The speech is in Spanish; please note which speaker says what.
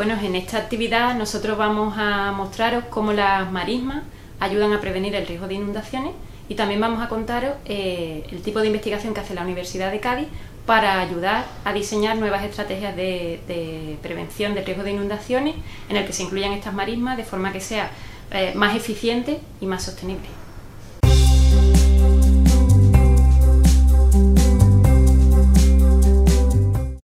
Speaker 1: Bueno, en esta actividad nosotros vamos a mostraros cómo las marismas ayudan a prevenir el riesgo de inundaciones y también vamos a contaros eh, el tipo de investigación que hace la Universidad de Cádiz para ayudar a diseñar nuevas estrategias de, prevención del riesgo de inundaciones en el que se incluyan estas marismas de forma que sea eh, más eficiente y más sostenible.